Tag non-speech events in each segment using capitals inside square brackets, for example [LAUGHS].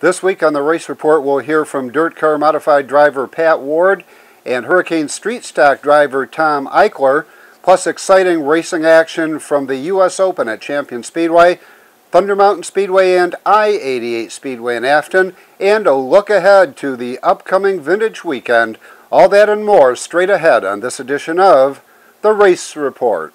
This week on the Race Report, we'll hear from Dirt Car Modified driver Pat Ward and Hurricane Street Stock driver Tom Eichler, plus exciting racing action from the U.S. Open at Champion Speedway, Thunder Mountain Speedway and I-88 Speedway in Afton, and a look ahead to the upcoming Vintage Weekend. All that and more straight ahead on this edition of the Race Report.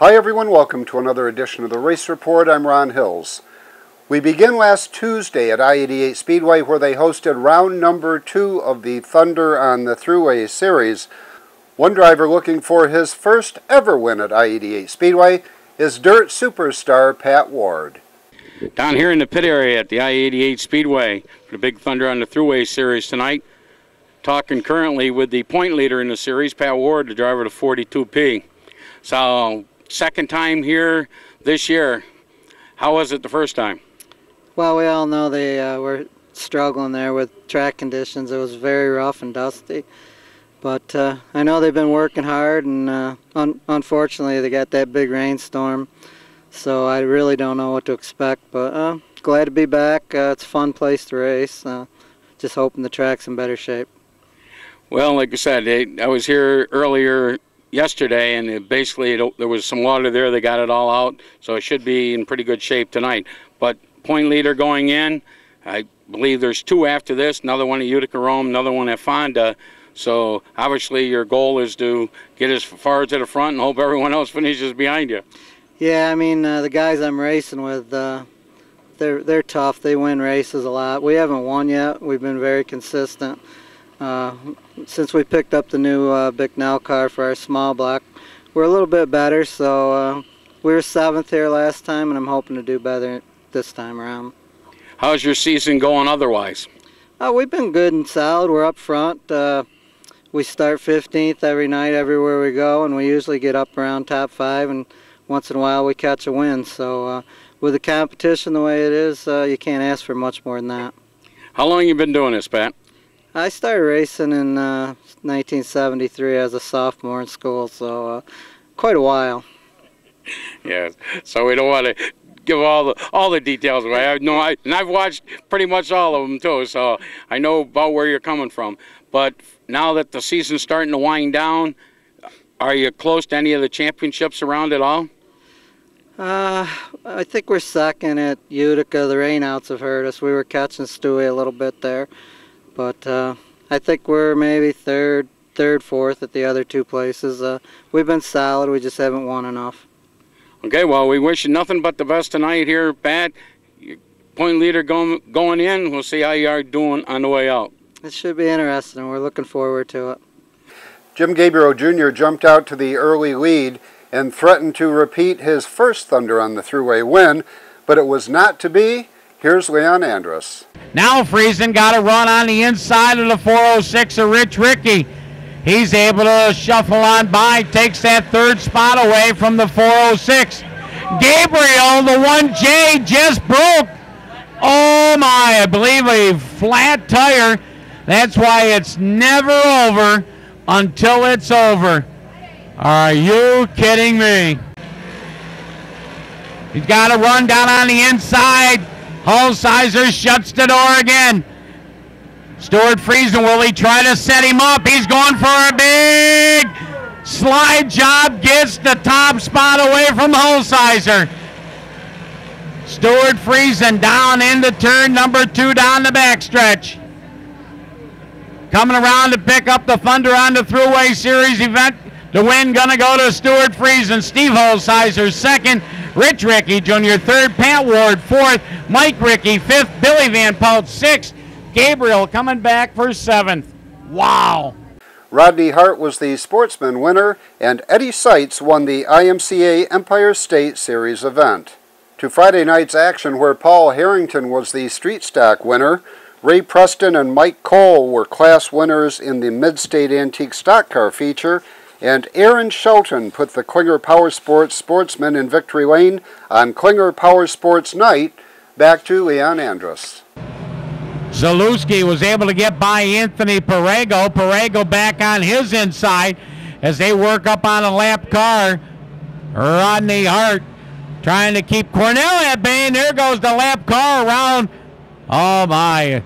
Hi everyone, welcome to another edition of the Race Report. I'm Ron Hills. We begin last Tuesday at I-88 Speedway where they hosted round number two of the Thunder on the Thruway Series. One driver looking for his first ever win at I-88 Speedway is dirt superstar Pat Ward. Down here in the pit area at the I-88 Speedway for the Big Thunder on the Thruway Series tonight. Talking currently with the point leader in the series, Pat Ward, the driver of the 42P. So second time here this year. How was it the first time? Well, we all know they uh, were struggling there with track conditions. It was very rough and dusty. But uh, I know they've been working hard, and uh, un unfortunately they got that big rainstorm. So I really don't know what to expect. But uh, glad to be back. Uh, it's a fun place to race. Uh, just hoping the track's in better shape. Well, like I said, I was here earlier yesterday, and basically it, there was some water there. They got it all out, so it should be in pretty good shape tonight. But point leader going in, I believe there's two after this. Another one at Utica Rome, another one at Fonda. So obviously your goal is to get as far to the front and hope everyone else [LAUGHS] finishes behind you. Yeah, I mean uh, the guys I'm racing with, uh, they're they're tough. They win races a lot. We haven't won yet. We've been very consistent. Uh, since we picked up the new uh, Bicknell car for our small block, we're a little bit better. So uh, we were seventh here last time, and I'm hoping to do better this time around. How's your season going otherwise? Uh, we've been good and solid. We're up front. Uh, we start 15th every night everywhere we go, and we usually get up around top five, and once in a while we catch a win. So uh, with the competition the way it is, uh, you can't ask for much more than that. How long you been doing this, Pat? I started racing in uh, 1973 as a sophomore in school, so uh, quite a while. Yes, so we don't want to give all the all the details away. I know, I, and I've watched pretty much all of them too, so I know about where you're coming from. But now that the season's starting to wind down, are you close to any of the championships around at all? Uh, I think we're second at Utica. The rainouts have hurt us. We were catching Stewie a little bit there. But uh, I think we're maybe third, third, fourth at the other two places. Uh, we've been solid. We just haven't won enough. Okay, well, we wish you nothing but the best tonight here, Pat. Point leader going, going in. We'll see how you are doing on the way out. It should be interesting. And we're looking forward to it. Jim Gabriel Jr. jumped out to the early lead and threatened to repeat his first Thunder on the Thruway win, but it was not to be. Here's Leon Andrus. Now Friesen got a run on the inside of the 406 of Rich Ricky. He's able to shuffle on by, takes that third spot away from the 406. Gabriel, the 1J, just broke. Oh my, I believe a flat tire. That's why it's never over until it's over. Are you kidding me? He's got a run down on the inside. Holsizer shuts the door again. Stewart Friesen, will he try to set him up? He's going for a big slide job, gets the top spot away from Holsizer. Stewart Friesen down into turn number two down the backstretch. Coming around to pick up the Thunder on the Thruway Series event. The win gonna go to Stewart Friesen. Steve Holsizer second. Rich Ricky Jr. third, Pat Ward fourth, Mike Ricky fifth, Billy Van Pelt sixth, Gabriel coming back for seventh. Wow. Rodney Hart was the sportsman winner, and Eddie Seitz won the IMCA Empire State Series event. to Friday night's action where Paul Harrington was the street stock winner. Ray Preston and Mike Cole were class winners in the Mid-State Antique Stock Car feature, and Aaron Shelton put the Klinger Power Sports Sportsman in victory lane on Klinger Power Sports Night. Back to Leon Andrus. Zalewski was able to get by Anthony Parego. Parego back on his inside as they work up on a lap car. Rodney Hart trying to keep Cornell at bay, and there goes the lap car around. Oh my!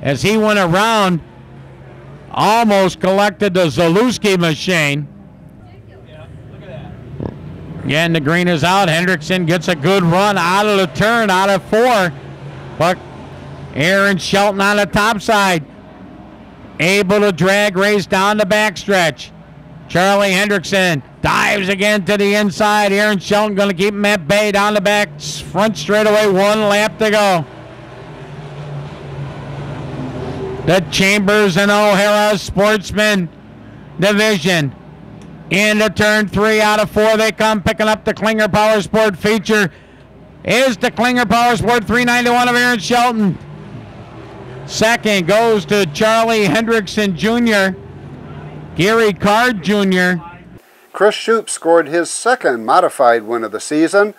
As he went around, almost collected the Zalewski machine. Again, the green is out. Hendrickson gets a good run out of the turn, out of four. But Aaron Shelton on the top side, able to drag race down the backstretch. Charlie Hendrickson dives again to the inside. Aaron Shelton going to keep him at bay down the back front straightaway. One lap to go. The Chambers and O'Hara Sportsman Division. Into turn three out of four, they come picking up the Klinger Power Sport feature. Is the Klinger Power Sport 391 of Aaron Shelton. Second goes to Charlie Hendrickson Jr., Gary Card Jr., Chris Shoup scored his second modified win of the season.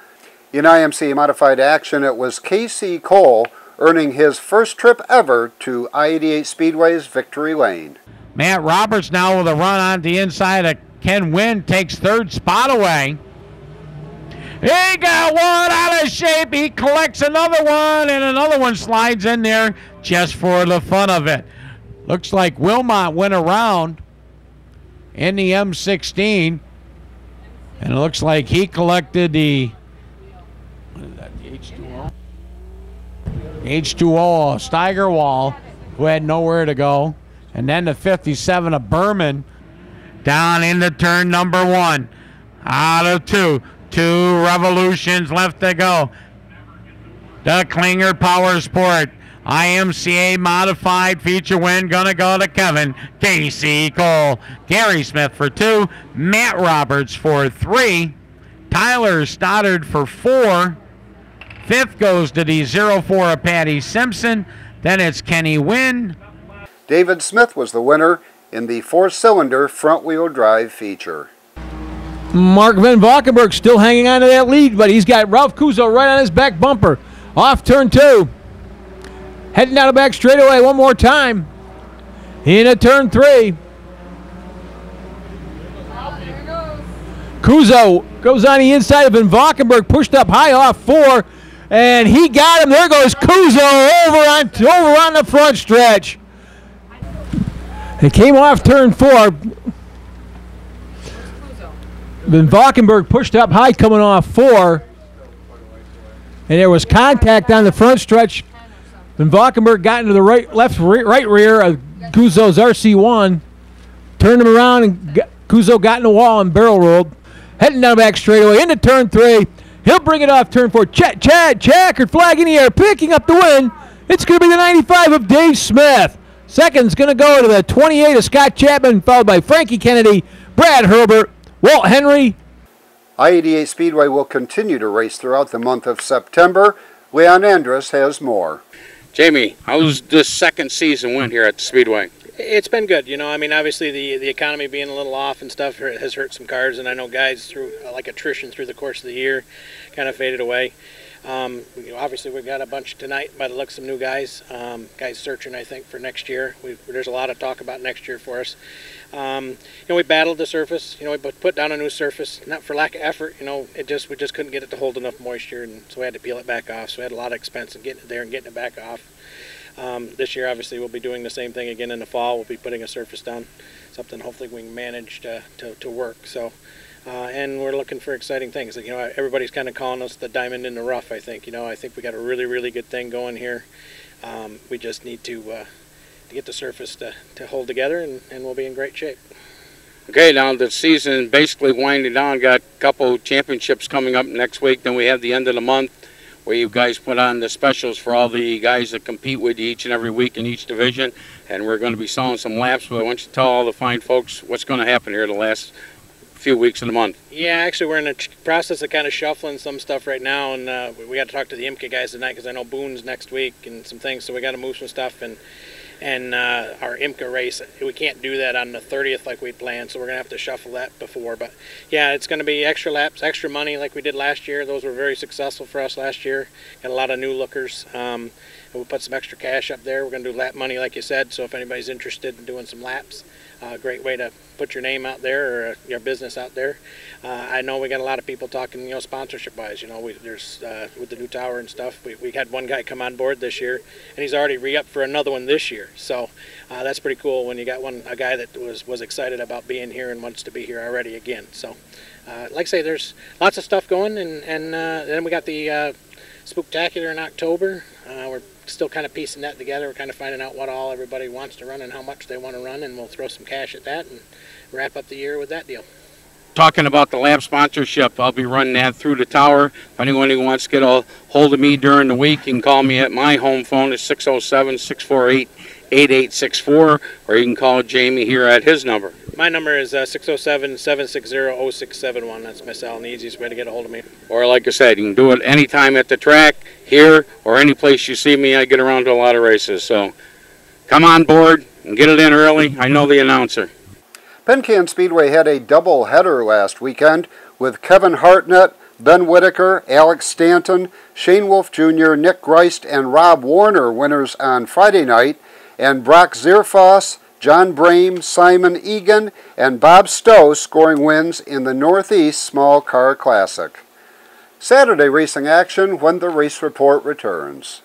In IMC modified action, it was Casey Cole earning his first trip ever to I-88 Speedway's Victory Lane. Matt Roberts now with a run on the inside of Ken Wynn takes third spot away. He got one out of shape. He collects another one, and another one slides in there just for the fun of it. Looks like Wilmot went around in the M16, and it looks like he collected the what is that, the H2O? H2O Steigerwall, who had nowhere to go, and then the 57 of Berman down into turn number one. Out of two. Two revolutions left to go. The Klinger Power Sport IMCA modified feature win gonna go to Kevin Casey Cole. Gary Smith for two. Matt Roberts for three. Tyler Stoddard for four. Fifth goes to the 04 of Patty Simpson. Then it's Kenny Wynn. David Smith was the winner in the four-cylinder front-wheel drive feature. Mark Van Valkenburg still hanging on to that lead, but he's got Ralph Kuzo right on his back bumper. Off turn two. Heading down the back straightaway one more time. Into turn three. Kuzo goes on the inside of Van Valkenburg, pushed up high off four, and he got him. There goes Kuzo over on over on the front stretch. They came off turn four. Van Valkenburg pushed up high coming off four. And there was contact on the front stretch. Van Valkenburg got into the right, left, right rear of Kuzo's RC1. Turned him around and Kuzo got in the wall and barrel rolled. Heading down back straightaway into turn three. He'll bring it off turn four. Chad, Chad, checkered flag in the air, picking up the win. It's going to be the 95 of Dave Smith. Second's going to go to the 28 of Scott Chapman, followed by Frankie Kennedy, Brad Herbert, Walt Henry. I-88 Speedway will continue to race throughout the month of September. Leon Andrus has more. Jamie, how's this second season went here at the Speedway? It's been good, you know. I mean, obviously the the economy being a little off and stuff has hurt some cars, and I know guys through like attrition through the course of the year, kind of faded away. Um, you know, obviously, we've got a bunch tonight by the looks of new guys. Um, guys searching, I think, for next year. We've, there's a lot of talk about next year for us. Um, you know, we battled the surface. You know, we put down a new surface, not for lack of effort. You know, it just we just couldn't get it to hold enough moisture, and so we had to peel it back off. So we had a lot of expense in getting it there and getting it back off. Um, this year, obviously, we'll be doing the same thing again in the fall. We'll be putting a surface down, something hopefully we can manage to, to, to work. So. Uh, and we're looking for exciting things. You know, everybody's kind of calling us the diamond in the rough. I think. You know, I think we got a really, really good thing going here. Um, we just need to uh, to get the surface to, to hold together, and, and we'll be in great shape. Okay, now the season basically winding down. Got a couple championships coming up next week. Then we have the end of the month where you guys put on the specials for all the guys that compete with you each and every week in each division. And we're going to be selling some laps. But I want you to tell all the fine folks what's going to happen here the last few weeks of the month. Yeah, actually, we're in the process of kind of shuffling some stuff right now, and uh, we got to talk to the IMCA guys tonight because I know Boone's next week and some things, so we got to move some stuff and and uh, our IMCA race. We can't do that on the 30th like we'd planned, so we're gonna have to shuffle that before. But yeah, it's gonna be extra laps, extra money like we did last year. Those were very successful for us last year. Got a lot of new lookers. Um, we'll put some extra cash up there. We're gonna do lap money like you said. So if anybody's interested in doing some laps, a uh, great way to put your name out there or uh, your business out there. Uh, I know we got a lot of people talking, you know, sponsorship wise. You know, we, there's uh, with the new tower and stuff. We, we had one guy come on board this year, and he's already re-upped for another one this year. So uh, that's pretty cool when you got one a guy that was was excited about being here and wants to be here already again. So, uh, like I say, there's lots of stuff going, and and then we got the Spooktacular in October. Uh, we're still kind of piecing that together. We're kind of finding out what all everybody wants to run and how much they want to run, and we'll throw some cash at that and wrap up the year with that deal. Talking about the lab sponsorship, I'll be running that through the tower. If anyone who wants to get a hold of me during the week, you can call me at my home phone at 607 648 8864, or you can call Jamie here at his number. My number is uh, 607 760 0671. That's my cell and the easiest way to get a hold of me. Or, like I said, you can do it anytime at the track, here, or any place you see me. I get around to a lot of races. So come on board and get it in early. I know the announcer. Penn Speedway had a double header last weekend with Kevin Hartnett, Ben Whitaker, Alex Stanton, Shane Wolf Jr., Nick Greist, and Rob Warner winners on Friday night, and Brock Zierfoss, John Brame, Simon Egan, and Bob Stowe scoring wins in the Northeast Small Car Classic. Saturday racing action when the race report returns.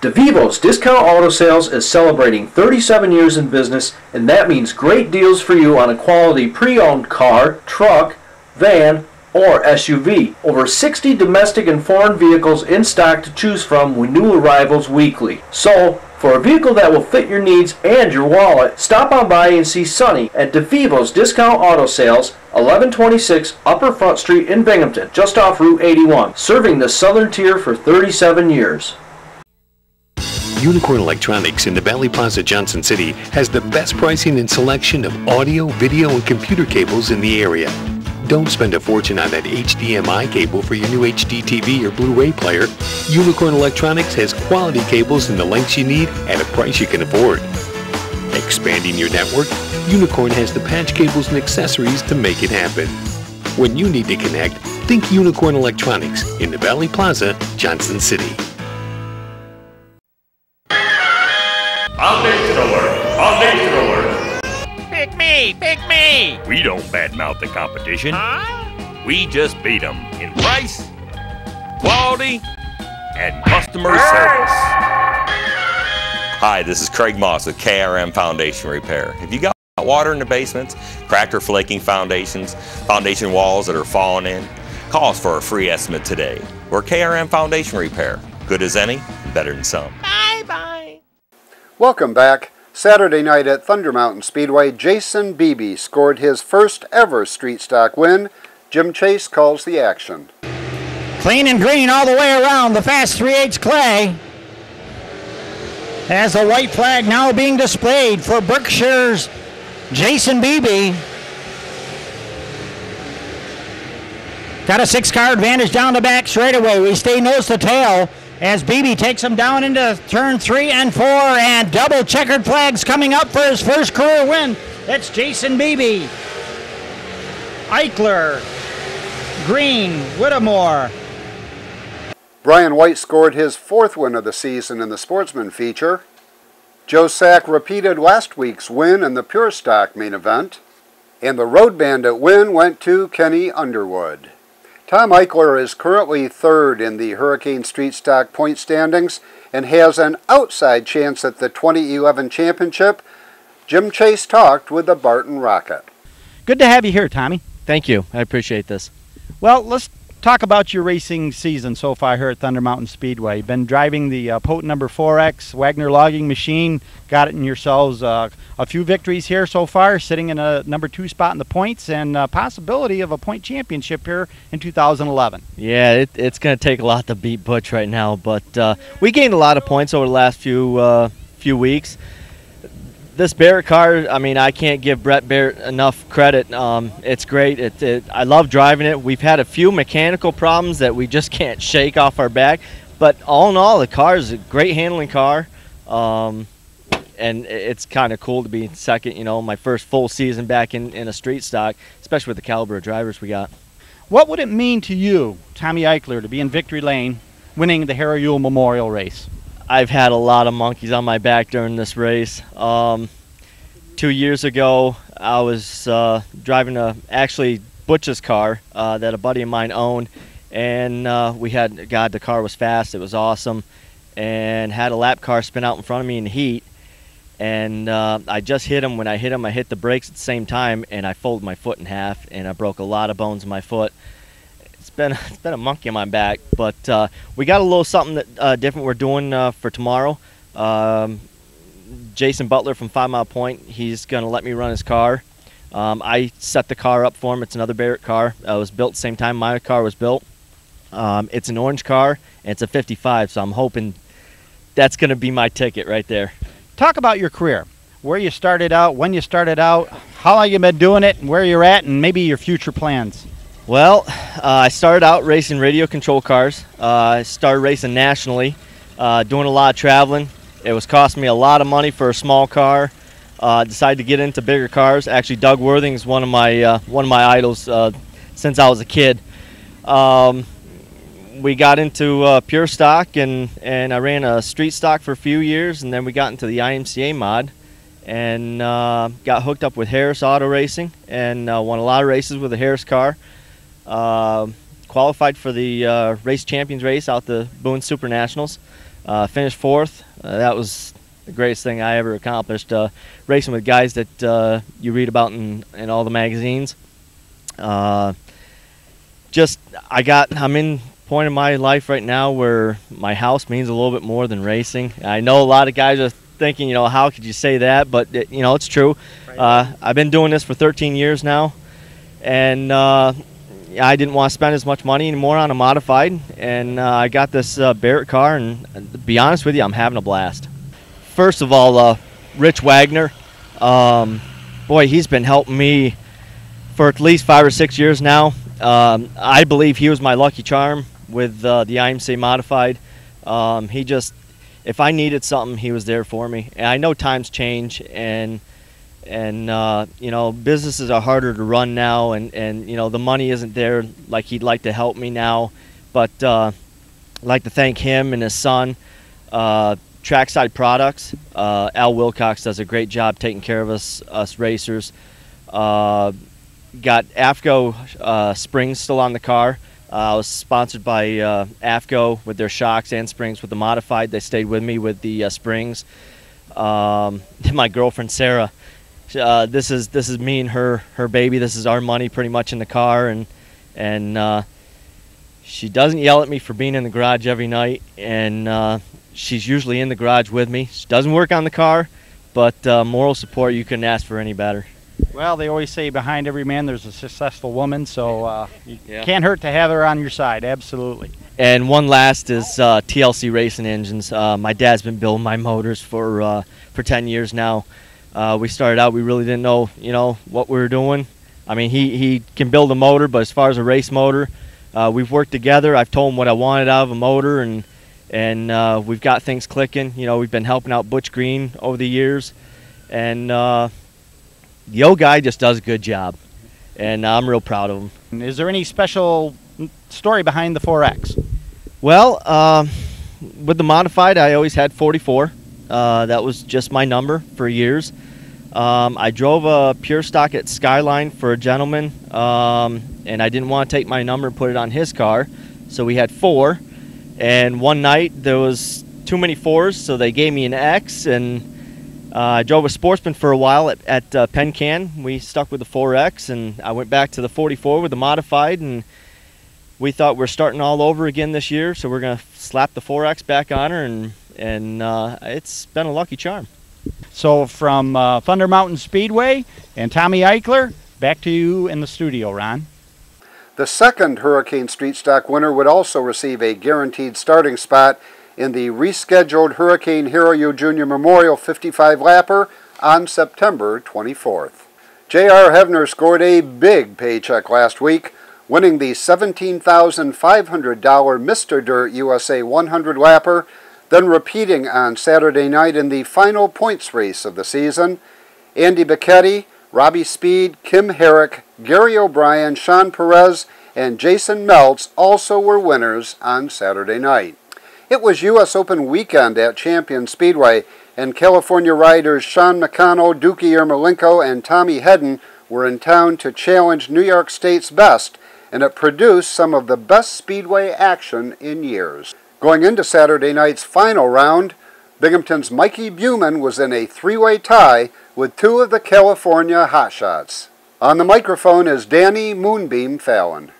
DeVivo's Discount Auto Sales is celebrating 37 years in business, and that means great deals for you on a quality pre-owned car, truck, van, or SUV. Over 60 domestic and foreign vehicles in stock to choose from with new arrivals weekly. So, for a vehicle that will fit your needs and your wallet, stop on by and see Sonny at DeVivo's Discount Auto Sales, 1126 Upper Front Street in Binghamton, just off Route 81, serving the southern tier for 37 years. Unicorn Electronics in the Valley Plaza Johnson City has the best pricing and selection of audio, video, and computer cables in the area. Don't spend a fortune on that HDMI cable for your new HD TV or Blu-ray player. Unicorn Electronics has quality cables in the lengths you need at a price you can afford. Expanding your network? Unicorn has the patch cables and accessories to make it happen. When you need to connect, think Unicorn Electronics in the Valley Plaza, Johnson City. Foundation alert! Foundation alert! Pick me! Pick me! We don't badmouth the competition. Huh? We just beat them in price, quality, and customer service. Hi, this is Craig Moss with KRM Foundation Repair. If you got water in the basements, cracked or flaking foundations, foundation walls that are falling in, call us for a free estimate today. We're KRM Foundation Repair. Good as any, better than some. Bye bye. Welcome back. Saturday night at Thunder Mountain Speedway, Jason Beebe scored his first ever street stock win. Jim Chase calls the action. Clean and green all the way around the fast 3/8 clay. As a white flag now being displayed for Berkshire's Jason Beebe. Got a six car advantage down the back straight away. We stay nose to tail as Beebe takes him down into turn three and four, and double checkered flags coming up for his first career win. That's Jason Beebe. Eichler, Green, Whittemore. Brian White scored his fourth win of the season in the Sportsman feature. Joe Sack repeated last week's win in the Pure Stock main event. And the Road Bandit win went to Kenny Underwood. Tom Eichler is currently third in the Hurricane Street Stock point standings and has an outside chance at the 2011 championship. Jim Chase talked with the Barton Rocket. Good to have you here, Tommy. Thank you. I appreciate this. Well, let's talk about your racing season so far here at Thunder Mountain Speedway. Been driving the uh, Potent number 4X Wagner logging machine, got it in yourselves uh, a few victories here so far, sitting in a number two spot in the points and a possibility of a point championship here in 2011. Yeah, it, it's going to take a lot to beat Butch right now, but uh, we gained a lot of points over the last few uh, few weeks this Barrett car, I mean, I can't give Brett Barrett enough credit. Um, it's great. It, it, I love driving it. We've had a few mechanical problems that we just [LAUGHS] can't shake off our back, but all in all, the car is a great handling car. Um, and it's kind of cool to be second, you know, my first full season back in, in a street stock, especially with the caliber of drivers we got. What would it mean to you, Tommy Eichler, to be in victory lane winning the Harry Yule Memorial race? I've had a lot of monkeys on my back during this race. Um, two years ago, I was uh, driving a actually Butch's car uh, that a buddy of mine owned, and uh, we had God, the car was fast. It was awesome, and had a lap car spin out in front of me in the heat. And uh, I just hit him. When I hit him, I hit the brakes at the same time, and I folded my foot in half, and I broke a lot of bones in my foot been [LAUGHS] it's been a monkey on my back, but uh, we got a little something that uh, different we're doing uh, for tomorrow. Um, Jason Butler from Five Mile Point, he's gonna let me run his car. Um, I set the car up for him. It's another Barrett car. It was built same time my car was built. Um, it's an orange car and it's a 55, so I'm hoping that's gonna be my ticket right there. Talk about your career. Where you started out, when you started out, how long you been doing it, and where you're at, and maybe your future plans. Well, uh, I started out racing radio control cars. Uh, I started racing nationally, uh, doing a lot of traveling. It was costing me a lot of money for a small car. Uh, decided to get into bigger cars. Actually, Doug Worthing is one of my uh, one of my idols uh, since I was a kid. Um, we got into pure stock and and I ran a street stock for a few years, and then we got into the IMCA mod and got hooked up with Harris Auto Racing and won a lot of races with the Harris car. Uh, qualified for the uh, race champions race out the Boone Super Nationals. Uh, finished fourth. Uh, that was the greatest thing I ever accomplished. Uh, racing with guys that uh, you read about in, in all the magazines. just I got I'm in point in my life right now where my house means a little bit more than racing. I know a lot of guys are thinking, you know, how could you say that? But it, you know, it's true. I've been doing this for 13 years now, and I didn't want to spend as much money anymore on a modified, and uh, I got this uh, Barrett car, and uh, to be honest with you, I'm having a blast. First of all, uh, Rich Wagner, um, boy, he's been helping me for at least five or six years now. Um, I believe he was my lucky charm with uh, the IMC modified. Um, he just, if I needed something, he was there for me. And I know times change, and and uh, you know businesses are harder to run now and, and you know the money isn't there like he'd like to help me now. But uh, I'd like to thank him and his son uh, trackside products. Uh, Al Wilcox does a great job taking care of us us racers. Uh, got AFCO uh, springs still on the car. I was sponsored by AFCO with their shocks and springs with the modified. They stayed with me with the springs. Um, [LAUGHS] my girlfriend Sarah uh, this is this is me and her her baby. This is our money pretty much in the car, and and uh, she doesn't yell at me for being in the garage every night, and uh, she's usually in the garage with me. She doesn't work on the car, but uh, moral support you couldn't ask for any better. Well, they always say behind every man there's a successful woman, so uh, you yeah. can't hurt to have her on your side. Absolutely. And one last is uh, TLC Racing Engines. my dad's been building my motors for for 10 years now. Uh, we started out, we really didn't know, you know, what we were doing. I mean, he, he can build a motor, but as far as a race motor, uh, we've worked together. I've told him what I wanted out of a motor, and and uh, we've got things clicking. You know, we've been helping out Butch Green over the years, and uh, the old guy just does a good job, and I'm real proud of him. Is there any special story behind the 4X? Well, um, with the modified, I always had 44. Uh, that was just my number for years. Um, I drove a pure stock at Skyline for a gentleman, um, and I didn't want to take my number and put it on his car, so we had four. And one night there was too many fours, so they gave me an X, and uh, I drove a Sportsman for a while at, at uh, Penn-Can. We stuck with the 4X, and I went back to the 44 with the modified, and we thought we're starting all over again this year, so we're going to slap the 4X back on her, and, and uh, it's been a lucky charm. So from uh, Thunder Mountain Speedway and Tommy Eichler, back to you in the studio, Ron. The second Hurricane Street Stock winner would also receive a guaranteed starting spot in the rescheduled Hurricane Harry Yule Jr. Memorial 55 lapper on September 24th. J.R. Hevner scored a big paycheck last week, winning the $17,500 Mr. Dirt USA 100 lapper, then repeating on Saturday night in the final points race of the season. Andy Bachetti, Robbie Speed, Kim Herrick, Gary O'Brien, Sean Perez, and Jason Meltz also were winners on Saturday night. It was U.S. Open weekend at Champion Speedway, and California riders Sean McConnell, Dookie Ermolenko, and Tommy Hedden were in town to challenge New York State's best, and it produced some of the best Speedway action in years. Going into Saturday night's final round, Binghamton's Mikey Buman was in a three-way tie with two of the California hotshots. On the microphone is Danny Moonbeam Fallon.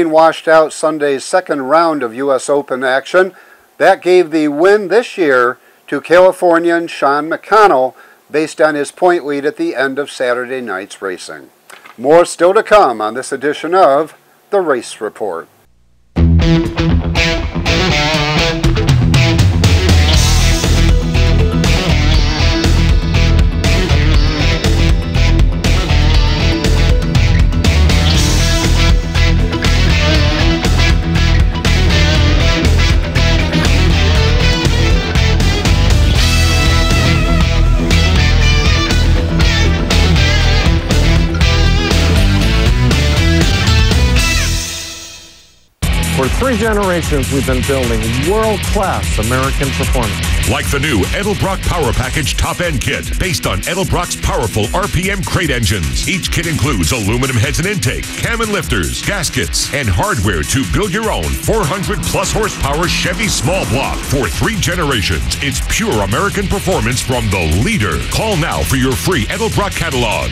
Rain washed out Sunday's second round of U.S. Open action. That gave the win this year to Californian Sean McConnell based on his point lead at the end of Saturday night's racing. More still to come on this edition of The Race Report. Generations, we've been building world-class American performance. Like the new Edelbrock Power Package Top End Kit, based on Edelbrock's powerful RPM crate engines. Each kit includes aluminum heads and intake, cam and lifters, gaskets, and hardware to build your own 400 plus horsepower Chevy small block. For three generations, it's pure American performance from the leader. Call now for your free Edelbrock catalog.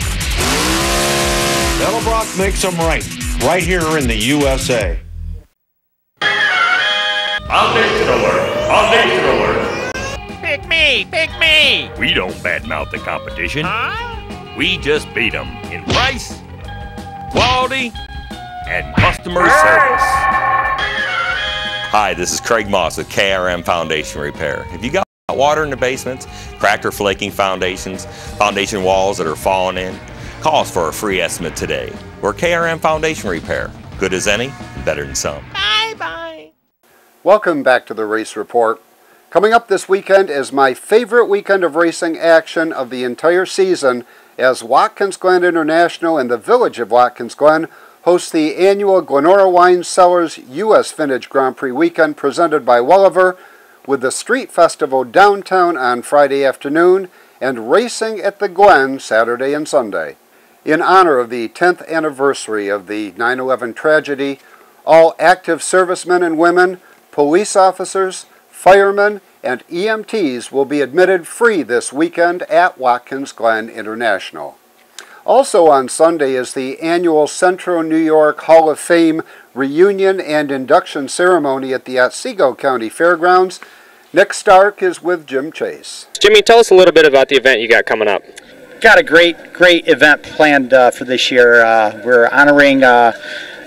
Edelbrock makes them right, right here in the USA. Foundation alert! Foundation alert! Pick me! Pick me! We don't badmouth the competition. Huh? We just beat them in price, quality, and customer service. Hi, this is Craig Moss with KRM Foundation Repair. If you got water in the basements, cracked or flaking foundations, foundation walls that are falling in, call us for a free estimate today. We're KRM Foundation Repair. Good as any, better than some. Bye bye. Welcome back to the Race Report. Coming up this weekend is my favorite weekend of racing action of the entire season as Watkins Glen International and the Village of Watkins Glen host the annual Glenora Wine Cellars U.S. Vintage Grand Prix weekend presented by Welliver with the Street Festival downtown on Friday afternoon and racing at the Glen Saturday and Sunday. In honor of the 10th anniversary of the 9 11 tragedy, all active servicemen and women police officers, firemen, and EMTs will be admitted free this weekend at Watkins Glen International. Also on Sunday is the annual Central New York Hall of Fame reunion and induction ceremony at the Otsego County Fairgrounds. Nick Stark is with Jim Chase. Jimmy, tell us a little bit about the event you got coming up. Got a great, great event planned uh, for this year. Uh, we're honoring uh,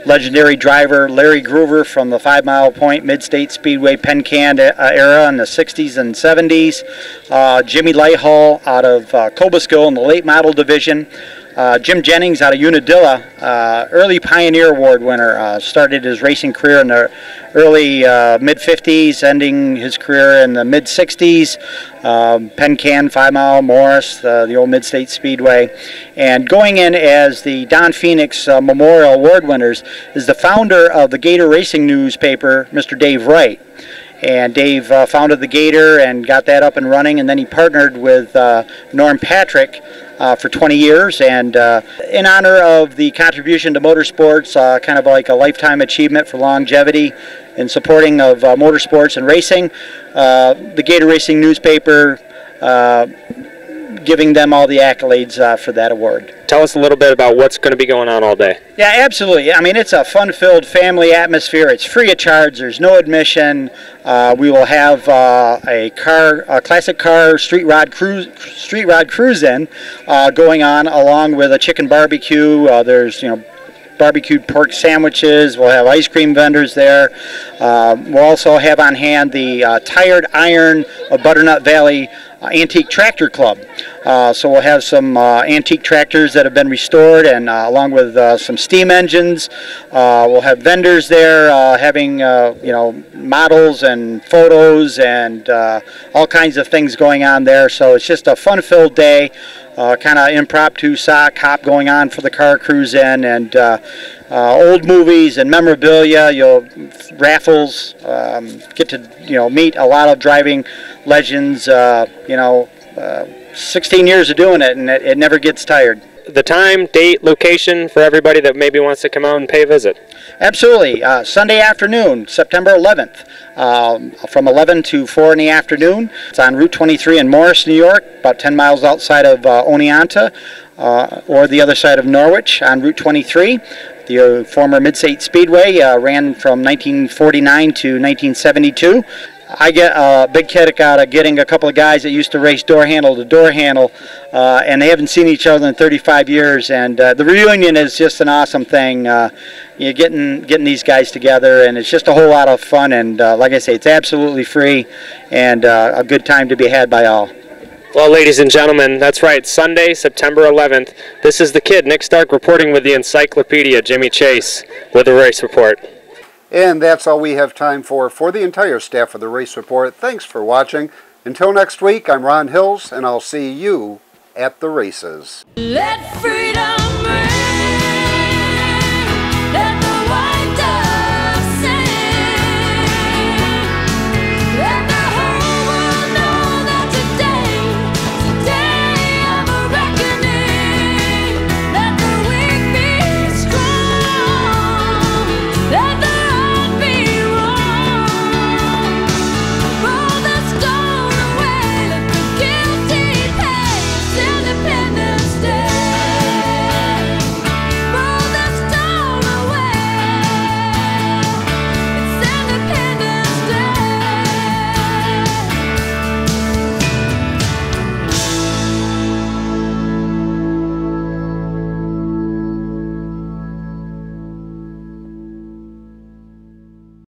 legendary driver Larry Groover from the Five Mile Point Mid-State Speedway Penn Can uh, era in the 60s and 70s. Uh, Jimmy Lighthall out of uh, Cobleskill in the late model division. Uh, Jim Jennings out of Unadilla, uh, early Pioneer Award winner, uh, started his racing career in the early uh, mid 50s, ending his career in the mid 60s. Um, Penn Can, Five Mile, Morris, uh, the old Mid State Speedway. And going in as the Don Phoenix uh, Memorial Award winners is the founder of the Gater Racing newspaper, Mr. Dave Wright and Dave uh, founded the Gater and got that up and running, and then he partnered with uh, Norm Patrick uh, for 20 years, and uh, in honor of the contribution to motorsports, uh, kind of like a lifetime achievement for longevity in supporting of uh, motorsports and racing, the Gater Racing newspaper giving them all the accolades uh, for that award. Tell us a little bit about what's going to be going on all day. Yeah, absolutely. I mean, it's a fun-filled family atmosphere. It's free of charge. There's no admission. Uh, we will have uh, a car, a classic car street rod cruise, street rod cruise in uh, going on, along with a chicken barbecue. Uh, there's you know barbecued pork sandwiches. We'll have ice cream vendors there. Uh, we'll also have on hand the uh, Tired Iron of Butternut Valley uh, Antique Tractor Club. Uh, so we'll have some uh, antique tractors that have been restored and uh, along with uh, some steam engines. Uh, we'll have vendors there having you know models and photos and all kinds of things going on there. So it's just a fun-filled day. kind of impromptu sock hop going on for the car cruise in and old movies and memorabilia. You'll raffles. Um, get to you know meet a lot of driving legends. you know. 16 years of doing it, and it, it never gets tired. The time, date, location for everybody that maybe wants to come out and pay a visit. Absolutely. Uh, Sunday afternoon, September 11th, um, from 11 to 4 in the afternoon. It's on Route 23 in Morris, New York, about 10 miles outside of uh, Oneonta, uh, or the other side of Norwich on Route 23. The uh, former Mid-State Speedway uh, ran from 1949 to 1972. I get a big kick out of getting a couple of guys that used to race door handle to door handle, uh, and they haven't seen each other in 35 years. And uh, the reunion is just an awesome thing. Uh, you're getting getting these guys together, and it's just a whole lot of fun. And uh, like I say, it's absolutely free, and uh, a good time to be had by all. Well, ladies and gentlemen, that's right. Sunday, September 11th. This is the kid, Nick Stark, reporting with the Encyclopedia, Jimmy Chase, with the race report. And that's all we have time for for the entire staff of the Race Report. Thanks for watching. Until next week, I'm Ron Hills, and I'll see you at the races. Let freedom ring.